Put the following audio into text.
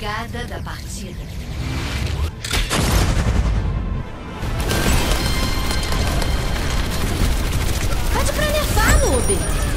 Largada da partida. Pode pra nerfar, noob.